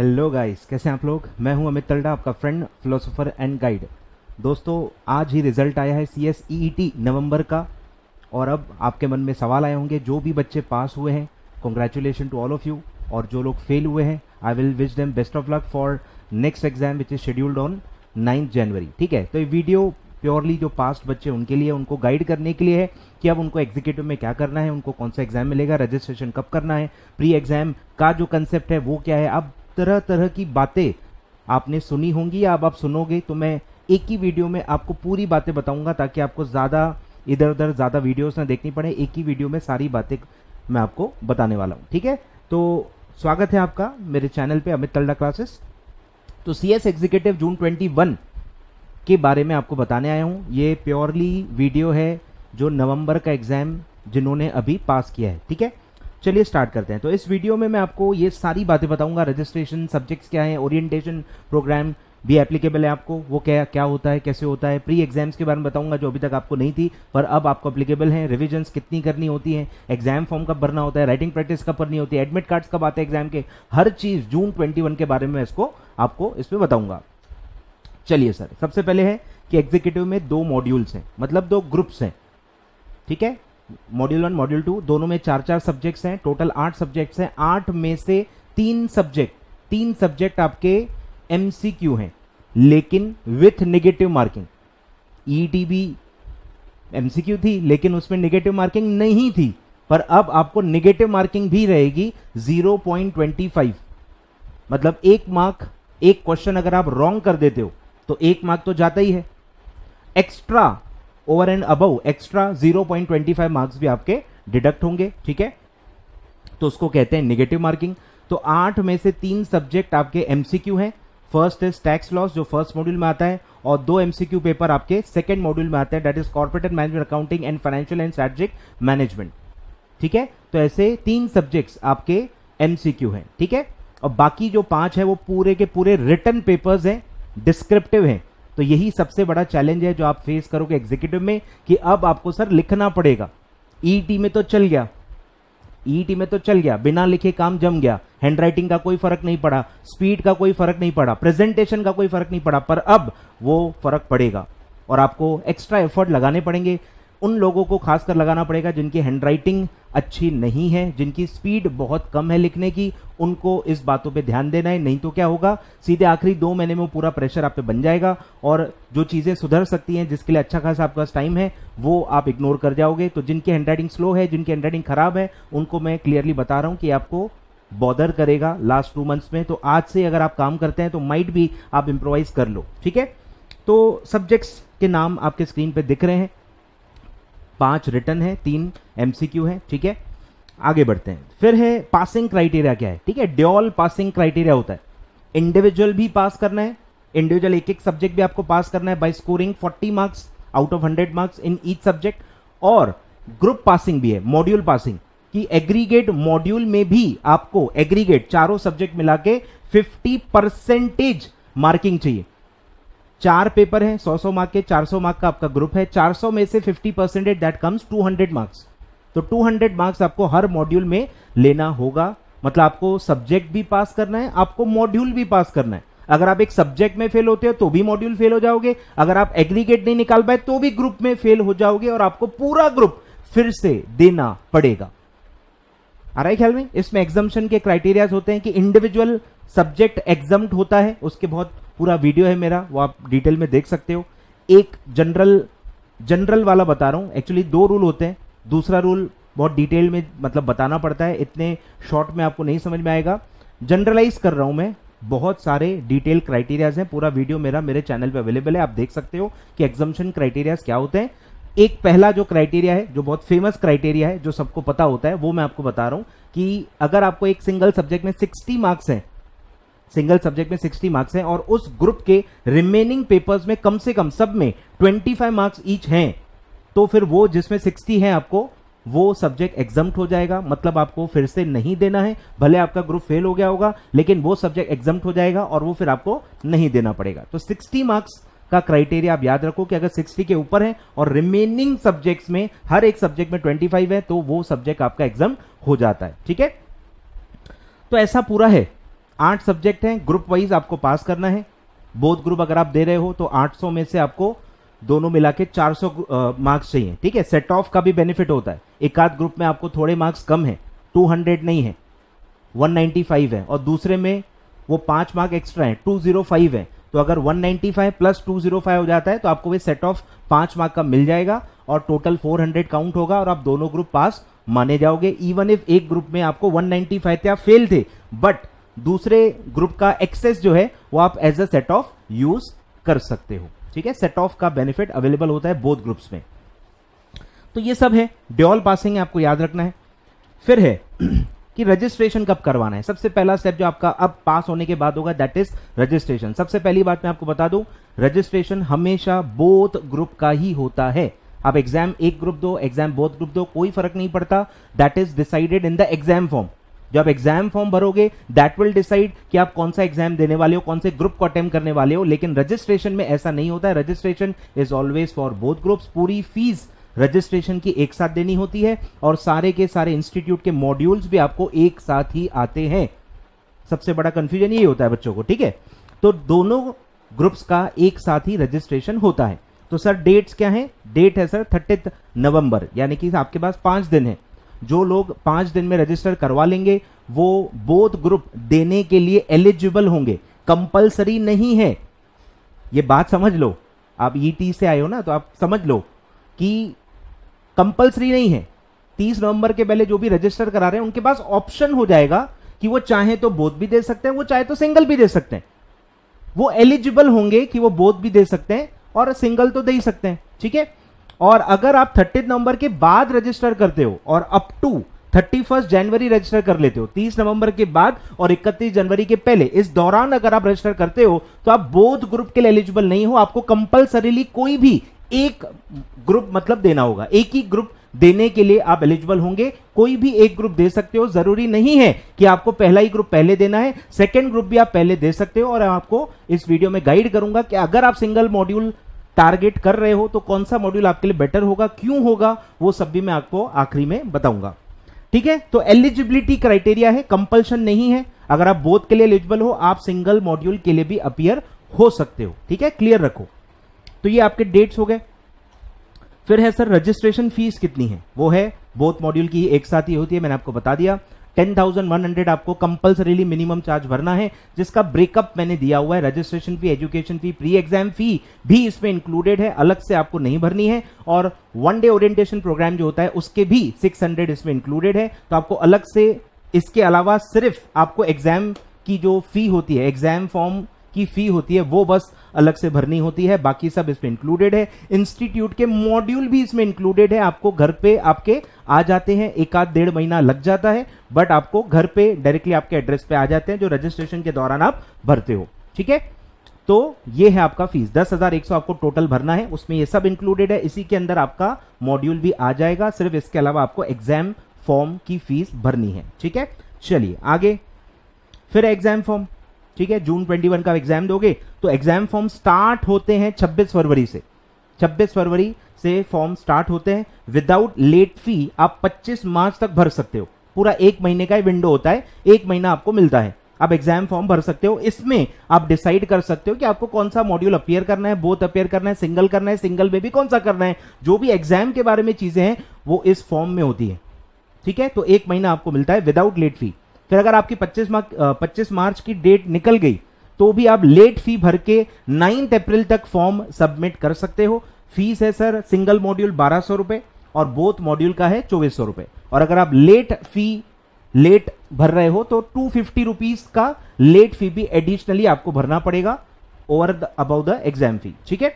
Hello guys कैसे हैं आप लोग? मैं हूँ अमित तलडा, आपका फ्रेंड फिलोसोफर एंड गाइड दोस्तों, आज ही रिज़ल्ट आया है सी एस नवंबर का। और अब आपके मन में सवाल आए होंगे, जो भी बच्चे पास हुए हैं congratulation to all of you और जो लोग फेल हुए हैं I will wish them best of luck for next exam which is scheduled on ninth January ठीक है? तो ये वीडियो प्योरली जो पास्ट बच्चे उनके लिए, उनको गाइड करने के लिए है कि अब उनको एग्जीक्यूटिव में क्या करना है, उनको कौन सा एग्ज़ाम मिलेगा रजिस्ट्रेशन कब करना है प्री एग्ज़ाम का जो कंसेप्ट है, वो क्या है, अब तरह तरह की बातें आपने सुनी होंगी या अब आप सुनोगे तो मैं एक ही वीडियो में आपको पूरी बातें बताऊँगा ताकि आपको ज़्यादा इधर उधर ज़्यादा वीडियोस ना देखनी पड़े। एक ही वीडियो में सारी बातें मैं आपको बताने वाला हूँ, ठीक है? तो स्वागत है आपका मेरे चैनल पे, अमित तल्डा क्लासेस। तो सी एस एग्जीक्यूटिव जून 21 के बारे में आपको बताने आया हूँ। ये प्योरली वीडियो है जो नवंबर का एग्ज़ाम जिन्होंने अभी पास किया है, ठीक है? चलिए स्टार्ट करते हैं। तो इस वीडियो में मैं आपको ये सारी बातें बताऊँगा। रजिस्ट्रेशन सब्जेक्ट्स क्या है ओरिएंटेशन प्रोग्राम भी एप्लीकेबल है आपको। वो क्या क्या होता है, कैसे होता है? प्री एग्ज़ाम्स के बारे में बताऊँगा जो अभी तक आपको नहीं थी, पर अब आपको एप्लीकेबल है। रिविजन कितनी करनी होती है एग्ज़ाम फॉर्म कब भरना होता है राइटिंग प्रैक्टिस कब करनी होती है एडमिट कार्ड्स कब आते हैं एग्ज़ाम के, हर चीज़ जून ट्वेंटी के बारे में इसको आपको इसमें बताऊँगा। चलिए सर सबसे पहले है कि एग्जीक्यूटिव में दो मॉड्यूल्स हैं मतलब दो ग्रुप्स हैं। ठीक है? मॉड्यूल वन मॉड्यूल टू दोनों में चार चार सब्जेक्ट्स हैं टोटल आठ सब्जेक्ट्स हैं, आठ में से तीन सब्जेक्ट तीन सब्जेक्ट आपके एमसीक्यू हैं, लेकिन with negative marking ETB MCQ थी, लेकिन उसमें नेगेटिव मार्किंग नहीं थी, पर अब आपको निगेटिव मार्किंग भी रहेगी 0.25 मतलब एक मार्क एक क्वेश्चन अगर आप रॉन्ग कर देते हो तो एक मार्क तो जाता ही है। Extra over and above extra 0.25 marks भी आपके डिडक्ट होंगे, ठीक है? तो उसको कहते हैं नेगेटिव मार्किंग तो आठ में से तीन सब्जेक्ट आपके एमसीक्यू हैं. फ़र्स्ट इज़ टैक्स लॉस जो फ़र्स्ट मॉड्यूल में आता है, और दो एमसीक्यू पेपर आपके सेकंड मॉड्यूल में आते हैं that is corporate and management accounting and financial and strategic management ठीक है? तो ऐसे तीन सब्जेक्ट्स आपके एमसीक्यू हैं, ठीक है? और बाकी जो पाँच है, वो पूरे के पूरे रिटर्न पेपर्स हैं डिस्क्रिप्टिव हैं. तो यही सबसे बड़ा चैलेंज है जो आप फेस करोगे एग्जीक्यूटिव में कि अब आपको सर लिखना पड़ेगा। ईटी में तो चल गया। ईटी में तो चल गया। बिना लिखे काम जम गया। हैंडराइटिंग का कोई फ़र्क नहीं पड़ा। स्पीड का कोई फ़र्क नहीं पड़ा। प्रेजेंटेशन का कोई फ़र्क नहीं पड़ा। पर अब वो फ़र्क पड़ेगा। और आपको एक्स्ट्रा एफर्ट लगाने पड़ेंगे। उन लोगों को खासकर लगाना पड़ेगा जिनकी हैंडराइटिंग अच्छी नहीं है, जिनकी स्पीड बहुत कम है लिखने की। उनको इस बातों पे ध्यान देना है, नहीं तो क्या होगा? सीधे आखिरी दो महीने में पूरा प्रेशर आप पे बन जाएगा और जो चीज़ें सुधर सकती हैं, जिसके लिए अच्छा खासा आपके पास टाइम है, वो आप इग्नोर कर जाओगे। तो जिनकी हैंडराइटिंग स्लो है, जिनकी हैंडराइटिंग खराब है, उनको मैं क्लियरली बता रहा हूँ कि आपको बॉदर करेगा लास्ट टू मंथ्स में। तो आज से अगर आप काम करते हैं तो माइट भी आप इम्प्रोवाइज कर लो, ठीक है? तो सब्जेक्ट्स के नाम आपके स्क्रीन पे दिख रहे हैं। पाँच रिटर्न है, तीन एमसीक्यू है, ठीक है? आगे बढ़ते हैं। फिर है पासिंग क्राइटेरिया क्या है? ठीक है, ड्योल पासिंग क्राइटेरिया होता है। इंडिविजुअल भी पास करना है, इंडिविजुअल एक एक सब्जेक्ट भी आपको पास करना है by scoring 40 marks out of 100 marks in each subject और ग्रुप पासिंग भी है मॉड्यूल पासिंग कि एग्रीगेट मॉड्यूल में भी आपको एग्रीगेट चारों सब्जेक्ट मिला के 50 परसेंटेज मार्किंग चाहिए। चार पेपर है 100 100 मार्क के 400 मार्क का आपका ग्रुप है 400 में से 50 परसेंटेज दैट कम्स 200 मार्क्स तो 200 मार्क्स आपको हर मॉड्यूल में लेना होगा। मतलब आपको सब्जेक्ट भी पास करना है, आपको मॉड्यूल भी पास करना है। अगर आप एक सब्जेक्ट में फेल होते हो तो भी मॉड्यूल फेल हो जाओगे। अगर आप एग्रीगेट नहीं निकाल पाए तो भी ग्रुप में फेल हो जाओगे और आपको पूरा ग्रुप फिर से देना पड़ेगा। आ रहा है ख्याल में? इसमें एग्जामेशन के क्राइटेरियाज होते हैं कि इंडिविजुअल सब्जेक्ट एग्ज़ाम होता है, उसके बहुत पूरा वीडियो है मेरा, वो आप डिटेल में देख सकते हो। एक जनरल जनरल वाला बता रहा हूँ। एक्चुअली दो रूल होते हैं। दूसरा रूल बहुत डिटेल में मतलब बताना पड़ता है। इतने शॉर्ट में आपको नहीं समझ में आएगा। जनरलाइज कर रहा हूँ मैं। बहुत सारे डिटेल क्राइटेरियाज हैं। पूरा वीडियो मेरा मेरे चैनल पे अवेलेबल है। आप देख सकते हो कि एग्जामेशन क्राइटेरियाज क्या होते हैं। एक पहला जो क्राइटेरिया है, जो बहुत फ़ेमस क्राइटेरिया है, जो सबको पता होता है, वो मैं आपको बता रहा हूँ कि अगर आपको एक सिंगल सब्जेक्ट में 60 मार्क्स हैं सिंगल सब्जेक्ट में 60 मार्क्स हैं और उस ग्रुप के रिमेनिंग पेपर्स में कम से कम सब में 25 मार्क्स ईच हैं। तो फिर वो जिसमें 60 है आपको, वो सब्जेक्ट एग्ज़ाम हो जाएगा। मतलब आपको फिर से नहीं देना है। भले आपका ग्रुप फेल हो गया होगा, लेकिन वो सब्जेक्ट एग्ज़ाम हो जाएगा और वो फिर आपको नहीं देना पड़ेगा। तो 60 मार्क्स का क्राइटेरिया आप याद रखो कि अगर 60 के ऊपर है और रिमेनिंग सब्जेक्ट्स में हर एक सब्जेक्ट में 25 है तो वो सब्जेक्ट आपका एग्ज़ाम हो जाता है। ठीक है? तो ऐसा पूरा है। आठ सब्जेक्ट हैं ग्रुप वाइज आपको पास करना है। बोध ग्रुप अगर आप दे रहे हो तो 800 में से आपको दोनों मिला के चार सौ मार्क्स चाहिए, ठीक है? सेट ऑफ़ का भी बेनिफिट होता है। एक आध ग्रुप में आपको थोड़े मार्क्स कम है 200 नहीं है 195 है। और दूसरे में वो पाँच मार्क एक्स्ट्रा है 205 है। तो अगर 195 प्लस 205 हो जाता है तो आपको वे सेट ऑफ़ पाँच मार्क का मिल जाएगा और टोटल 400 काउंट होगा और आप दोनों ग्रुप पास माने जाओगे। इवन इफ़ एक ग्रुप में आपको 195 थे, आप फेल थे बट दूसरे ग्रुप का एक्सेस जो है, वो आप as a set off use कर सकते हो। ठीक है? सेट ऑफ़ का बेनिफिट अवेलेबल होता है बोथ ग्रुप्स में। तो ये सब है। ड्योल पासिंग आपको याद रखना है। फिर है कि रजिस्ट्रेशन कब करवाना है। सबसे पहला स्टेप जो आपका अब पास होने के बाद होगा दैट इज़ रजिस्ट्रेशन सबसे पहली बात मैं आपको बता दूँ रजिस्ट्रेशन हमेशा बोथ ग्रुप का ही होता है। आप एग्ज़ाम एक ग्रुप दो एग्ज़ाम बोथ ग्रुप दो, कोई फ़र्क नहीं पड़ता। That is decided in the exam form जब एग्ज़ाम फॉर्म भरोगे दैट विल डिसाइड कि आप कौन सा एग्ज़ाम देने वाले हो, कौन से ग्रुप को अटेम्प्ट करने वाले हो, लेकिन रजिस्ट्रेशन में ऐसा नहीं होता है। Registration is always for both groups पूरी फ़ीस रजिस्ट्रेशन की एक साथ देनी होती है और सारे के सारे इंस्टीट्यूट के मॉड्यूल्स भी आपको एक साथ ही आते हैं। सबसे बड़ा कंफ्यूजन यही होता है बच्चों को, ठीक है? तो दोनों ग्रुप्स का एक साथ ही रजिस्ट्रेशन होता है। तो सर डेट्स क्या है? डेट है सर थर्टी नवंबर यानी कि आपके पास पाँच दिन है। जो लोग पाँच दिन में रजिस्टर करवा लेंगे, वो बोध ग्रुप देने के लिए एलिजिबल होंगे। कंपलसरी नहीं है। ये बात समझ लो। आप ईटी e से आए हो ना तो आप समझ लो कि कंपलसरी नहीं है। तीस नवंबर के पहले जो भी रजिस्टर करा रहे हैं, उनके पास ऑप्शन हो जाएगा कि वो चाहे तो बोध भी दे सकते हैं, वो चाहे तो सिंगल भी दे सकते हैं। वो एलिजिबल होंगे कि वो बोध भी दे सकते हैं और सिंगल तो दे ही सकते हैं। ठीक है? और अगर आप थर्टी नवंबर के बाद रजिस्टर करते हो और up to thirty first January register कर लेते हो, तीस नवंबर के बाद और इकतीस जनवरी के पहले, इस दौरान अगर आप रजिस्टर करते हो तो आप बोध ग्रुप के लिए एलिजिबल नहीं हो, आपको कंपलसरीली कोई भी एक ग्रुप मतलब देना होगा। एक ही ग्रुप देने के लिए आप एलिजिबल होंगे, कोई भी एक ग्रुप दे सकते हो, ज़रूरी नहीं है कि आपको पहला ही ग्रुप पहले देना है सेकेंड ग्रुप भी आप पहले दे सकते हो और आपको इस वीडियो में गाइड करूँगा कि अगर आप सिंगल मॉड्यूल टारगेट कर रहे हो तो कौन सा मॉड्यूल आपके लिए बेटर होगा, क्यों होगा, वो सब भी मैं आपको आखिरी में बताऊँगा। ठीक है? तो एलिजिबिलिटी क्राइटेरिया है कंपल्शन नहीं है। अगर आप बोथ के लिए एलिजिबल हो, आप सिंगल मॉड्यूल के लिए भी अपियर हो सकते हो। ठीक है? क्लियर रखो। तो ये आपके डेट्स हो गए। फिर है सर रजिस्ट्रेशन फ़ीस कितनी है? वो है बोथ मॉड्यूल की एक साथ ही होती है, मैंने आपको बता दिया। टेन थाउज़ेंड वन हंड्रेड आपको कंपल्सरीली मिनिमम चार्ज भरना है, जिसका ब्रेकअप मैंने दिया हुआ है registration fee education fee pre exam fee भी इसमें इंक्लूडेड है, अलग से आपको नहीं भरनी है, और वन डे ओरिएंटेशन प्रोग्राम जो होता है, उसके भी सिक्स हंड्रेड इसमें इंक्लूडेड है तो आपको अलग से इसके अलावा सिर्फ़ आपको एग्ज़ाम की जो फ़ी होती है एग्ज़ाम फॉर्म की फ़ी होती है, वो बस अलग से भरनी होती है, बाकी सब इसमें इंक्लूडेड है। इंस्टीट्यूट के मॉड्यूल भी इसमें इंक्लूडेड है, आपको घर पे आपके आ जाते हैं, एक आध डेढ़ महीना लग जाता है बट आपको घर पे डायरेक्टली आपके एड्रेस पे आ जाते हैं, जो रजिस्ट्रेशन के दौरान आप भरते हो। ठीक है? तो ये है आपका फ़ीस दस हज़ार एक सौ आपको टोटल भरना है, उसमें ये सब इंक्लूडेड है। इसी के अंदर आपका मॉड्यूल भी आ जाएगा, सिर्फ़ इसके अलावा आपको एग्ज़ाम फॉर्म की फ़ीस भरनी है। ठीक है? चलिए, आगे। फिर एग्ज़ाम फॉर्म ठीक है? जून 21 का एग्ज़ाम दोगे तो एग्ज़ाम फॉर्म स्टार्ट होते हैं 26 फरवरी से। 26 फरवरी से फॉर्म स्टार्ट होते हैं। विदाउट लेट फ़ी आप 25 मार्च तक भर सकते हो। पूरा एक महीने का विंडो होता है। एक महीना आपको मिलता है। आप एग्ज़ाम फॉर्म भर सकते हो। इसमें आप डिसाइड कर सकते हो कि आपको कौन सा मॉड्यूल अपियर करना है बोथ अपियर करना है सिंगल करना है सिंगल में भी कौन सा करना है। जो भी एग्ज़ाम के बारे में चीज़ें हैं, वो इस फॉर्म में होती है। ठीक है? तो एक महीना आपको मिलता है विदाउट लेट फ़ी फिर अगर आपकी 25 मार्च पच्चीस मार्च की डेट निकल गई तो भी आप लेट फ़ी भर के नाइन्थ अप्रैल तक फॉर्म सबमिट कर सकते हो। फ़ीस है सर सिंगल मॉड्यूल बारह सौ रुपए और बोथ मॉड्यूल का है चौबीस सौ रुपए। और अगर आप लेट फ़ी लेट भर रहे हो तो टू फिफ्टी रुपीज़ का लेट फ़ी भी एडिशनली आपको भरना पड़ेगा over the above the exam fee ठीक है?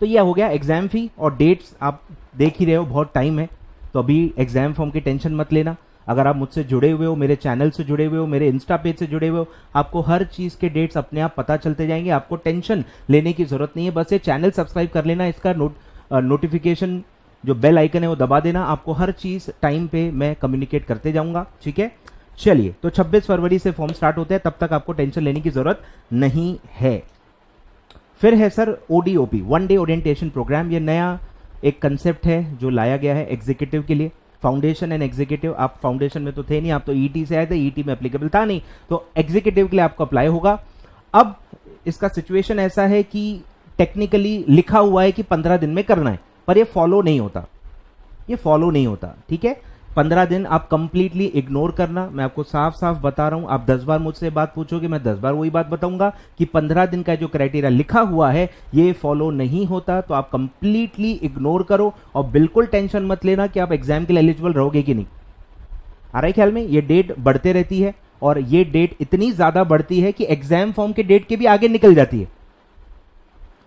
तो यह हो गया एग्ज़ाम फ़ी और डेट्स आप देख ही रहे हो, बहुत टाइम है। तो अभी एग्ज़ाम फॉर्म की टेंशन मत लेना। अगर आप मुझसे जुड़े हुए हो, मेरे चैनल से जुड़े हुए हो, मेरे इंस्टा पेज से जुड़े हुए हो, आपको हर चीज़ के डेट्स अपने आप पता चलते जाएँगे। आपको टेंशन लेने की ज़रूरत नहीं है, बस ये चैनल सब्सक्राइब कर लेना, इसका नोट नोटिफिकेशन जो बेल आइकन है वो दबा देना। आपको हर चीज़ टाइम पे मैं कम्युनिकेट करते जाऊँगा, ठीक है? चलिए तो 26 फरवरी से फॉर्म स्टार्ट होते हैं, तब तक आपको टेंशन लेने की ज़रूरत नहीं है। फिर है sir ODOP one day orientation program ये नया एक कंसेप्ट है जो लाया गया है एग्जीक्यूटिव के लिए। फाउंडेशन एंड एग्जीक्यूटिव आप फाउंडेशन में तो थे नहीं, आप तो ईटी से आए थे ईटी में अप्लीकेबल था नहीं तो एग्जीक्यूटिव के लिए आपको अप्लाई होगा। अब इसका सिचुएशन ऐसा है कि टेक्निकली लिखा हुआ है कि पंद्रह दिन में करना है, पर ये फॉलो नहीं होता। ये फॉलो नहीं होता, ठीक है? पंद्रह दिन आप कंप्लीटली इग्नोर करना। मैं आपको साफ़ साफ़ बता रहा हूँ, आप दस बार मुझसे बात पूछोगे, मैं दस बार वही बात बताऊँगा कि पंद्रह दिन का जो क्राइटेरिया लिखा हुआ है, ये फॉलो नहीं होता तो आप कंप्लीटली इग्नोर करो और बिल्कुल टेंशन मत लेना कि आप एग्ज़ाम के लिए एलिजिबल रहोगे कि नहीं। आ रहा है ख्याल में? ये डेट बढ़ते रहती है और ये डेट इतनी ज़्यादा बढ़ती है कि एग्ज़ाम फॉर्म के डेट के भी आगे निकल जाती है।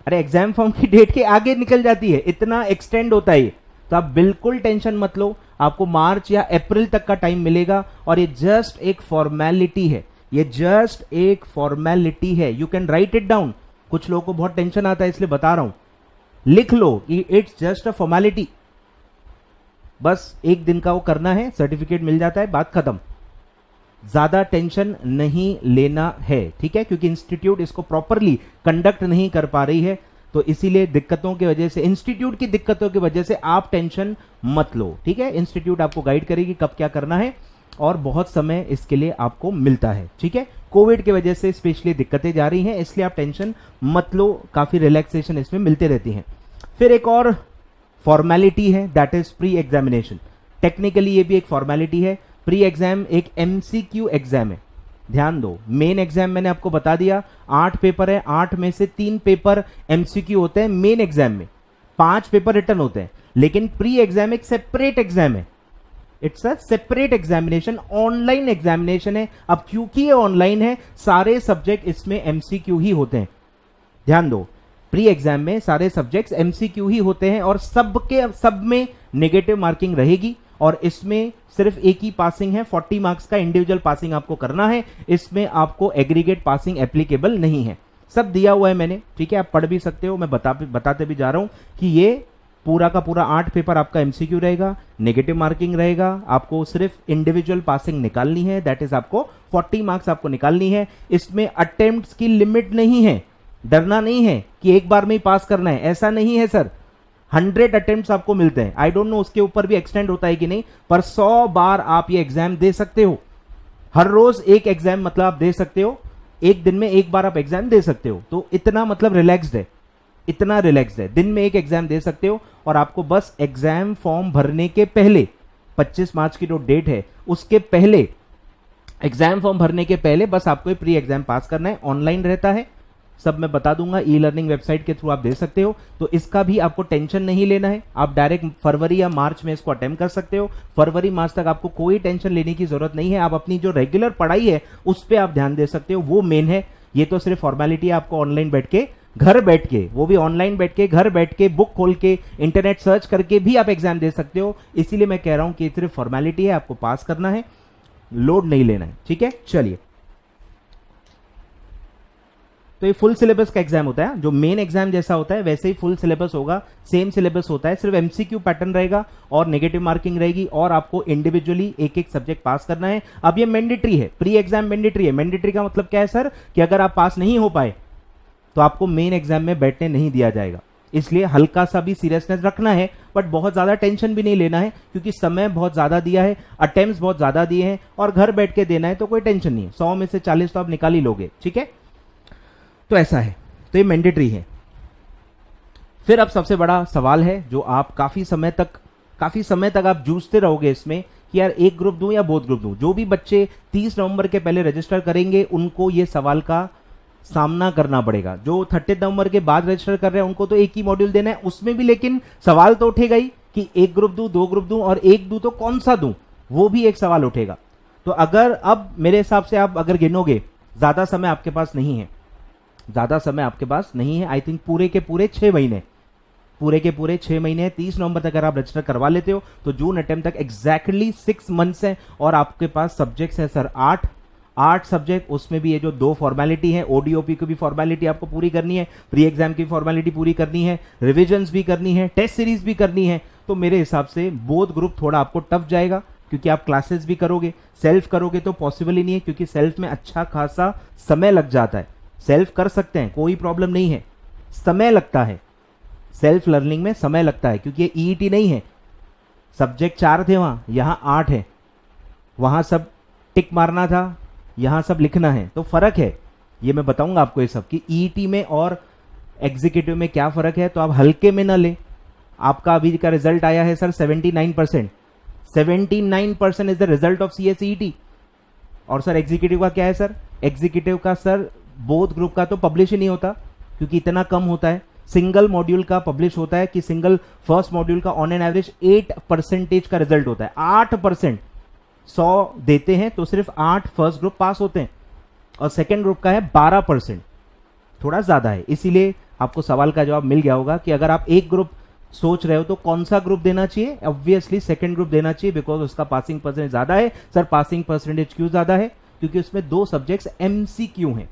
अरे एग्ज़ाम फॉर्म की डेट के आगे निकल जाती है। इतना एक्सटेंड होता है तो आप बिल्कुल टेंशन मत लो। आपको मार्च या अप्रैल तक का टाइम मिलेगा और ये जस्ट एक फॉर्मेलिटी है। ये जस्ट एक फॉर्मेलिटी है। You can write it down कुछ लोगों को बहुत टेंशन आता है, इसलिए बता रहा हूँ। लिख लो इट्स जस्ट अ फॉर्मेलिटी बस एक दिन का वो करना है सर्टिफिकेट मिल जाता है, बात खत्म। ज़्यादा टेंशन नहीं लेना है, ठीक है? क्योंकि इंस्टीट्यूट इसको प्रॉपरली कंडक्ट नहीं कर पा रही है। तो इसीलिए दिक्कतों की वजह से इंस्टीट्यूट की दिक्कतों की वजह से आप टेंशन मत लो, ठीक है? इंस्टीट्यूट आपको गाइड करेगी कब क्या करना है और बहुत समय इसके लिए आपको मिलता है, ठीक है? कोविड की वजह से स्पेशली दिक्कतें जा रही हैं, इसलिए आप टेंशन मत लो, काफ़ी रिलैक्सेशन इसमें मिलते रहती हैं। फिर एक और फॉर्मेलिटी है that is pre examination technically ये भी एक फॉर्मेलिटी है प्री एग्ज़ाम एक एमसीक्यू एग्ज़ाम है। ध्यान दो। मेन एग्ज़ाम मैंने आपको बता दिया, आठ पेपर है, आठ में से तीन पेपर एमसीक्यू होते हैं मेन एग्ज़ाम में। पाँच पेपर रिटर्न होते हैं, लेकिन प्री एग्ज़ाम एक सेपरेट एग्ज़ाम है। It's a separate examination online examination है। अब क्योंकि ये ऑनलाइन है, सारे सब्जेक्ट इसमें एमसीक्यू ही होते हैं। ध्यान दो प्री एग्ज़ाम में सारे सब्जेक्ट्स एमसीक्यू ही होते हैं और सबके, सब में नेगेटिव मार्किंग रहेगी। और इसमें सिर्फ़ एक ही पासिंग है 40 मार्क्स का इंडिविजुअल पासिंग आपको करना है, इसमें आपको एग्रीगेट पासिंग एप्लीकेबल नहीं है। सब दिया हुआ है मैंने, ठीक है, आप पढ़ भी सकते हो, मैं बता बताते भी जा रहा हूँ कि ये पूरा का पूरा आठ पेपर आपका एमसीक्यू रहेगा नेगेटिव मार्किंग रहेगा, आपको सिर्फ़ इंडिविजुअल पासिंग निकालनी है दैट इज़ आपको 40 मार्क्स आपको निकालनी है। इसमें अटेम्प्ट की लिमिट नहीं है, डरना नहीं है कि एक बार में ही पास करना है, ऐसा नहीं है सर हंड्रेड अटेम्प्ट आपको मिलते हैं। आई डोंट नो उसके ऊपर भी एक्सटेंड होता है कि नहीं, पर सौ बार आप ये एग्ज़ाम दे सकते हो। हर रोज एक एग्ज़ाम मतलब आप दे सकते हो। एक दिन में एक बार आप एग्ज़ाम दे सकते हो। तो इतना मतलब रिलैक्स्ड है। इतना रिलैक्स्ड है। दिन में एक एग्ज़ाम दे सकते हो और आपको बस एग्ज़ाम फॉर्म भरने के पहले 25 मार्च की जो डेट है, उसके पहले एग्ज़ाम फॉर्म भरने के पहले बस आपको प्री एग्ज़ाम पास करना है। ऑनलाइन रहता है। सब मैं बता दूँगा ई लर्निंग वेबसाइट के थ्रू आप दे सकते हो। तो इसका भी आपको टेंशन नहीं लेना है। आप डायरेक्ट फरवरी या मार्च में इसको अटेम्प्ट कर सकते हो। फरवरी, मार्च तक आपको कोई टेंशन लेने की ज़रूरत नहीं है। आप अपनी जो रेगुलर पढ़ाई है, उस पर आप ध्यान दे सकते हो। वो मेन है। ये तो सिर्फ़ फॉर्मेलिटी है आपको ऑनलाइन बैठ के, घर बैठ के। वो भी ऑनलाइन बैठ के, घर बैठ के बुक खोल के इंटरनेट सर्च करके भी आप एग्ज़ाम दे सकते हो। इसीलिए मैं कह रहा हूँ कि सिर्फ़ फॉर्मेलिटी है। आपको पास करना है। लोड नहीं लेना है। ठीक है? चलिए। तो ये फुल सिलेबस का एग्ज़ाम होता है, जो मेन एग्ज़ाम जैसा होता है, वैसे ही फुल सिलेबस होगा सेम सिलेबस होता है, सिर्फ़ एमसीक्यू पैटर्न रहेगा और नेगेटिव मार्किंग रहेगी और आपको इंडिविजुअली एक एक सब्जेक्ट पास करना है। अब ये मैंडेटरी है प्री एग्ज़ाम मैंडेटरी है। मैंडेटरी का मतलब क्या है सर कि अगर आप पास नहीं हो पाए तो आपको मेन एग्ज़ाम में बैठने नहीं दिया जाएगा। इसलिए हल्का सा भी सीरियसनेस रखना है बट बहुत ज़्यादा टेंशन भी नहीं लेना है, क्योंकि समय बहुत ज़्यादा दिया है अटेम्प्ट बहुत ज़्यादा दिए हैं, और घर बैठ के देना है तो कोई टेंशन नहीं है। सौ में से चालीस तो आप निकाल ही लोगे, ठीक है? तो ऐसा है तो ये मैंडेटरी है। फिर अब सबसे बड़ा सवाल है, जो आप काफ़ी समय तक, काफ़ी समय तक आप जूझते रहोगे इसमें कि यार एक ग्रुप दूँ या बोध ग्रुप दूँ। जो भी बच्चे 30 नवंबर के पहले रजिस्टर करेंगे, उनको ये सवाल का सामना करना पड़ेगा। जो थर्टी नवंबर के बाद रजिस्टर कर रहे हैं, उनको तो एक ही मॉड्यूल देना है। उसमें भी लेकिन सवाल तो उठेगा ही कि एक ग्रुप दू, दो ग्रुप दू और एक दू तो कौन सा दू? वो भी एक सवाल उठेगा। तो अगर अब मेरे हिसाब से आप अगर गिनोगे, ज़्यादा समय आपके पास नहीं है। ज़्यादा समय आपके पास नहीं है। आई थिंक पूरे के पूरे छह महीने। पूरे के पूरे छह महीने तीस नवंबर तक अगर आप रजिस्टर करवा लेते हो तो जून अटेम्प्ट तक एग्जैक्टली सिक्स मंथ्स है। और आपके पास सब्जेक्ट्स है सर आठ। आठ सब्जेक्ट उसमें भी ये जो दो फॉर्मेलिटी है ओडीओपी की भी फॉर्मेलिटी आपको पूरी करनी है प्री एग्ज़ाम की फॉर्मेलिटी पूरी करनी है रिविजन भी करनी है टेस्ट सीरीज़ भी करनी है। तो मेरे हिसाब से बोध ग्रुप थोड़ा आपको टफ जाएगा, क्योंकि आप क्लासेस भी करोगे सेल्फ करोगे तो पॉसिबल ही नहीं है, क्योंकि सेल्फ में अच्छा खासा समय लग जाता है। सेल्फ कर सकते हैं, कोई प्रॉब्लम नहीं है। समय लगता है। सेल्फ लर्निंग में समय लगता है, क्योंकि ये ईईटी e नहीं है। सब्जेक्ट चार थे वहाँ, यहाँ आठ है। वहाँ सब टिक मारना था, यहाँ सब लिखना है। तो फ़र्क है। ये मैं बताऊँगा आपको ये सब कि ईटी e में और एग्जीक्यूटिव में क्या फ़र्क है तो आप हल्के में ना ले। आपका अभी का रिज़ल्ट आया है sir 79 percent seventy nine percent is the result of C S E T और सर एग्जीक्यूटिव का क्या है सर? एग्जीक्यूटिव का सर बोथ ग्रुप का तो पब्लिश ही नहीं होता, क्योंकि इतना कम होता है। सिंगल मॉड्यूल का पब्लिश होता है कि सिंगल फ़र्स्ट मॉड्यूल का on an average eight percentage का रिज़ल्ट होता है। आठ परसेंट सौ देते हैं तो सिर्फ़ आठ फ़र्स्ट ग्रुप पास होते हैं। और सेकेंड ग्रुप का है बारह परसेंट थोड़ा ज़्यादा है। इसीलिए आपको सवाल का जवाब मिल गया होगा कि अगर आप एक ग्रुप सोच रहे हो तो कौन सा ग्रुप देना चाहिए? ऑब्वियसली सेकेंड ग्रुप देना चाहिए बिकॉज़ उसका पासिंग परसेंटेज ज़्यादा है। सर पासिंग परसेंटेज क्यों ज़्यादा है? क्योंकि उसमें दो सब्जेक्ट्स एमसीक्यू हैं।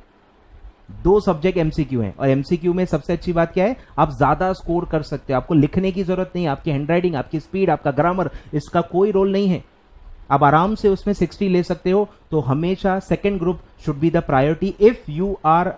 दो सब्जेक्ट एमसीक्यू हैं। और एमसीक्यू में सबसे अच्छी बात क्या है? आप ज़्यादा स्कोर कर सकते हो। आपको लिखने की ज़रूरत नहीं आपकी हैंडराइटिंग आपकी स्पीड आपका ग्रामर इसका कोई रोल नहीं है। आप आराम से उसमें 60 ले सकते हो। तो हमेशा second group should be the priority if you are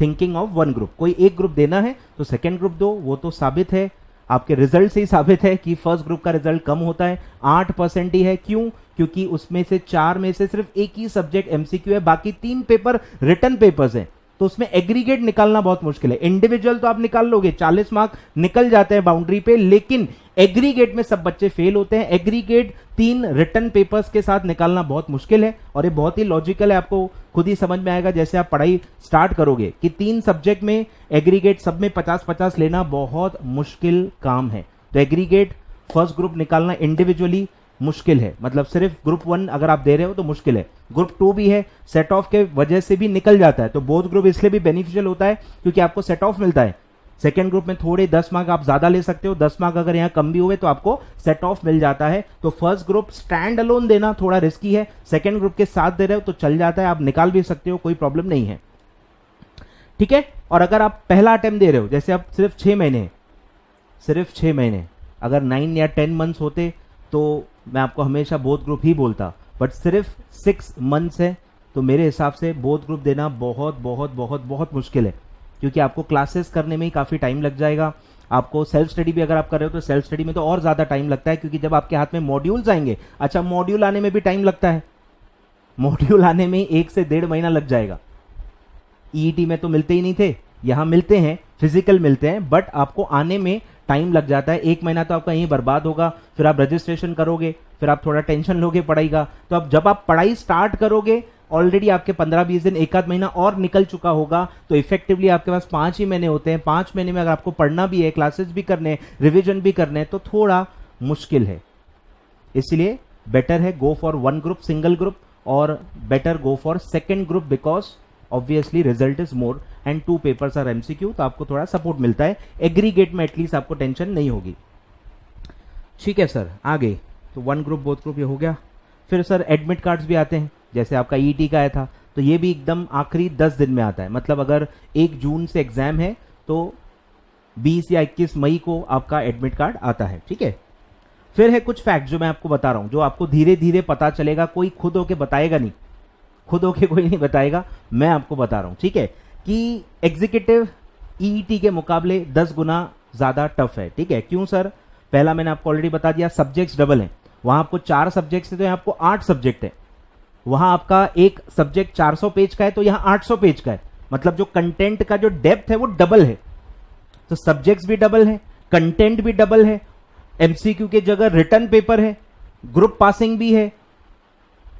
thinking of one group कोई एक ग्रुप देना है तो सेकेंड ग्रुप दो। वो तो साबित है। आपके रिज़ल्ट से ही साबित है कि फ़र्स्ट ग्रुप का रिज़ल्ट कम होता है। आठ परसेंट ही है। क्यों? क्योंकि उसमें से चार में से सिर्फ़ एक ही सब्जेक्ट एमसीक्यू है। बाकी तीन पेपर रिटर्न पेपर्स हैं। तो उसमें एग्रीगेट निकालना बहुत मुश्किल है। इंडिविजुअल तो आप निकाल लोगे 40 मार्क निकल जाते हैं बाउंड्री पे, लेकिन एग्रीगेट में सब बच्चे फेल होते हैं। एग्रीगेट तीन रिटर्न पेपर्स के साथ निकालना बहुत मुश्किल है और ये बहुत ही लॉजिकल है। आपको खुद ही समझ में आएगा, जैसे आप पढ़ाई स्टार्ट करोगे कि तीन सब्जेक्ट में एग्रीगेट सब में पचास पचास लेना बहुत मुश्किल काम है। तो एग्रीगेट फ़र्स्ट ग्रुप निकालना इंडिविजुअली मुश्किल है। मतलब सिर्फ़ ग्रुप वन अगर आप दे रहे हो तो मुश्किल है। ग्रुप टू भी है सेट ऑफ़ के वजह से भी निकल जाता है। तो बोथ ग्रुप इसलिए भी बेनिफिशियल होता है क्योंकि आपको सेट ऑफ़ मिलता है। सेकेंड ग्रुप में थोड़े दस मार्क आप ज़्यादा ले सकते हो। दस मार्क अगर यहाँ कम भी हुए तो आपको सेट ऑफ़ मिल जाता है। तो फ़र्स्ट ग्रुप स्टैंड अलोन देना थोड़ा रिस्की है। सेकेंड ग्रुप के साथ दे रहे हो तो चल जाता है। आप निकाल भी सकते हो, कोई प्रॉब्लम नहीं है। ठीक है? और अगर आप पहला अटेम्प्ट दे रहे हो, जैसे आप सिर्फ़ छह महीने सिर्फ़ छह महीने अगर नाइन या टेन मंथ्स होते तो मैं आपको हमेशा बोथ ग्रुप ही बोलता। बट सिर्फ़ सिक्स मंथ्स है तो मेरे हिसाब से बोथ ग्रुप देना बहुत बहुत बहुत बहुत मुश्किल है। क्योंकि आपको क्लासेस करने में ही काफ़ी टाइम लग जाएगा। आपको सेल्फ स्टडी भी अगर आप कर रहे हो तो सेल्फ स्टडी में तो और ज़्यादा टाइम लगता है, क्योंकि जब आपके हाथ में मॉड्यूल्स आएँगे अच्छा मॉड्यूल आने में भी टाइम लगता है। मॉड्यूल आने में एक से डेढ़ महीना लग जाएगा। ईईटी e में तो मिलते ही नहीं थे। यहाँ मिलते हैं फ़िज़िकल मिलते हैं बट आपको आने में टाइम लग जाता है। एक महीना तो आपका यहीं बर्बाद होगा। फिर आप रजिस्ट्रेशन करोगे, फिर आप थोड़ा टेंशन लोगे पढ़ाई का। तो अब जब आप पढ़ाई स्टार्ट करोगे ऑलरेडी आपके पंद्रह बीस दिन, एक आध महीना और निकल चुका होगा तो इफेक्टिवली आपके पास पाँच ही महीने होते हैं। पाँच महीने में अगर आपको पढ़ना भी है क्लासेस भी करने रिविजन भी करने तो थोड़ा मुश्किल है। इसलिए बेटर है go for one group single group और better go for second group because obviously result is more and two papers are MCQ तो आपको थोड़ा सपोर्ट मिलता है। एग्रीगेट में एटलीस्ट आपको टेंशन नहीं होगी। ठीक है सर आगे। तो वन ग्रुप बोथ ग्रुप ये हो गया। फिर सर एडमिट कार्ड्स भी आते हैं। जैसे आपका ईटी e का आया था तो ये भी एकदम आखिरी दस दिन में आता है। मतलब अगर एक जून से एग्ज़ाम है तो बीस या इक्कीस मई को आपका एडमिट कार्ड आता है। ठीक है? फिर है कुछ फैक्ट जो मैं आपको बता रहा हूँ, जो आपको धीरे धीरे पता चलेगा। कोई खुद होके बताएगा नहीं। खुद होके कोई नहीं बताएगा। मैं आपको बता रहा हूँ। ठीक है? कि एग्जीक्यूटिव ईटी के मुकाबले दस गुना ज़्यादा टफ है। ठीक है? क्यों सर पहला मैंने आपको ऑलरेडी बता दिया सब्जेक्ट्स डबल हैं। वहाँ आपको चार सब्जेक्ट्स है तो यहाँ आपको आठ सब्जेक्ट है। वहाँ आपका एक सब्जेक्ट 400 पेज का है तो यहाँ 800 पेज का है। मतलब जो कंटेंट का जो डेप्थ है, वो डबल है। तो सब्जेक्ट्स भी डबल है कंटेंट भी डबल है एमसीक्यू के जगह रिटर्न पेपर है ग्रुप पासिंग भी है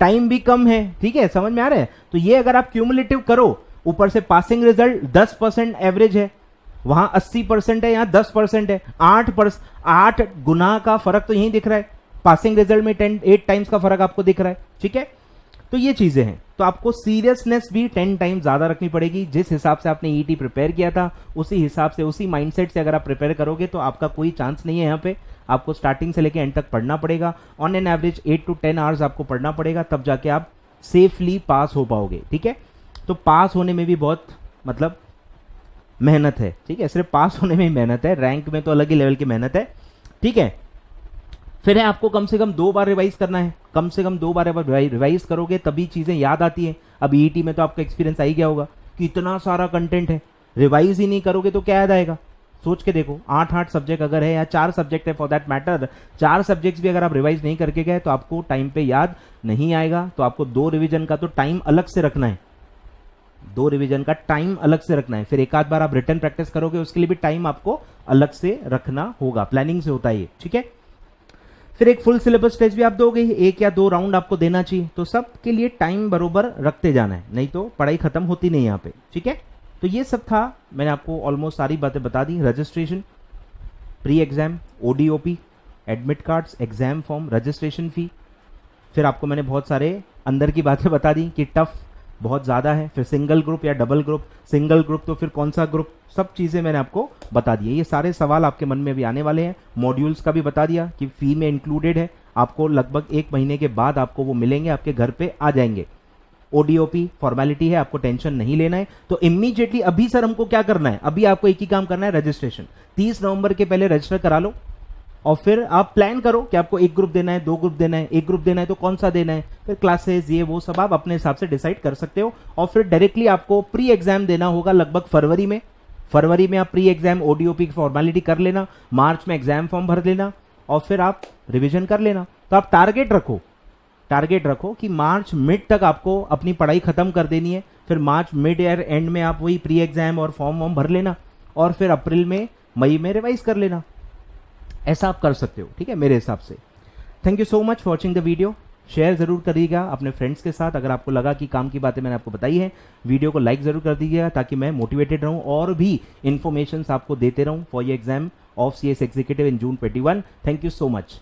टाइम भी कम है। ठीक है? समझ में आ रहा है? तो ये अगर आप क्यूमुलेटिव करो ऊपर से पासिंग रिज़ल्ट 10 परसेंट एवरेज है। वहाँ 80 परसेंट है, यहाँ 10 परसेंट है। आठ परस आठ गुना का फ़र्क तो यही दिख रहा है। पासिंग रिज़ल्ट में टेन एट टाइम्स का फ़र्क आपको दिख रहा है, ठीक है? तो ये चीज़ें हैं। तो आपको सीरियसनेस भी टेन टाइम ज़्यादा रखनी पड़ेगी। जिस हिसाब से आपने ईटी e प्रिपेयर किया था, उसी हिसाब से, उसी माइंडसेट से अगर आप प्रिपेयर करोगे तो आपका कोई चांस नहीं है यहाँ पे। आपको स्टार्टिंग से लेकर एंड तक पढ़ना पड़ेगा। On an average eight to ten hours आपको पढ़ना पड़ेगा। तब जाके आप सेफली पास हो पाओगे, ठीक है? तो पास होने में भी बहुत मतलब मेहनत है, ठीक है? सिर्फ़ पास होने में ही मेहनत है, रैंक में तो अलग ही लेवल की मेहनत है, ठीक है? फिर है आपको कम से कम दो बार रिवाइज करना है, कम से कम दो बार रिवाइज करोगे तभी चीज़ें याद आती हैं। अब ईटी e में तो आपका एक्सपीरियंस आ ही गया होगा, कि इतना सारा कंटेंट है, रिवाइज ही नहीं करोगे तो क्या याद आएगा? सोच के देखो आठ आठ सब्जेक्ट अगर है या चार सब्जेक्ट है फॉर दैट मैटर चार सब्जेक्ट्स भी अगर आप रिवाइज नहीं करके गए तो आपको टाइम पे याद नहीं आएगा तो आपको दो रिवीजन का तो टाइम अलग से रखना है। दो रिवीजन का टाइम अलग से रखना है। फिर एक आध बार आप रिटर्न प्रैक्टिस करोगे, उसके लिए भी टाइम आपको अलग से रखना होगा। प्लानिंग से होता है ठीक है? फिर एक फुल सिलेबस टेस्ट भी आप दोगे, एक या दो राउंड आपको देना चाहिए। तो सब के लिए टाइम बरोबर रखते जाना है। नहीं तो पढ़ाई खत्म होती नहीं यहाँ पे, ठीक है? तो ये सब था। मैंने आपको ऑलमोस्ट सारी बातें बता दी। Registration pre exam ODOP admit cards exam form registration fee फिर आपको मैंने बहुत सारे अंदर की बातें बता दी कि टफ बहुत ज़्यादा है, फिर सिंगल ग्रुप या डबल ग्रुप सिंगल ग्रुप तो फिर कौन सा ग्रुप सब चीज़ें मैंने आपको बता दी। ये सारे सवाल आपके मन में भी आने वाले हैं। मॉड्यूल्स का भी बता दिया कि फ़ी में इंक्लूडेड है। आपको लगभग एक महीने के बाद आपको वो मिलेंगे, आपके घर पे आ जाएँगे। ओडीओपी फॉर्मेलिटी है, आपको टेंशन नहीं लेना है। तो इमीडिएटली अभी सर हमको क्या करना है? अभी आपको एक ही काम करना है रजिस्ट्रेशन तीस नवंबर के पहले रजिस्टर करा लो। और फिर आप प्लान करो कि आपको एक ग्रुप देना है, दो ग्रुप देना है, एक ग्रुप देना है तो कौन सा देना है? फिर क्लासेस ये, वो सब आप अपने हिसाब से डिसाइड कर सकते हो। और फिर डायरेक्टली आपको प्री एग्ज़ाम देना होगा लगभग फरवरी में। फरवरी में आप प्री एग्ज़ाम ओडीओपी की फॉर्मेलिटी कर लेना, मार्च में एग्ज़ाम फॉर्म भर लेना, और फिर आप रिविजन कर लेना। तो आप टारगेट रखो। टारगेट रखो कि मार्च मिड तक आपको अपनी पढ़ाई खत्म कर देनी है। फिर मार्च मिड ईयर एंड में आप वही प्री एग्ज़ाम और फॉर्म वॉर्म भर लेना। और फिर अप्रैल में, मई में रिवाइज कर लेना। ऐसा आप कर सकते हो, ठीक है, मेरे हिसाब से। Thank you so much watching the video share ज़रूर करिएगा अपने फ्रेंड्स के साथ। अगर आपको लगा कि काम की बातें मैंने आपको बताई है वीडियो को लाइक ज़रूर कर दीजिएगा ताकि मैं मोटिवेटेड रहूँ और भी इन्फॉर्मेशन आपको देते रहूँ फॉर ये exam of C S executive in June twenty one thank you so much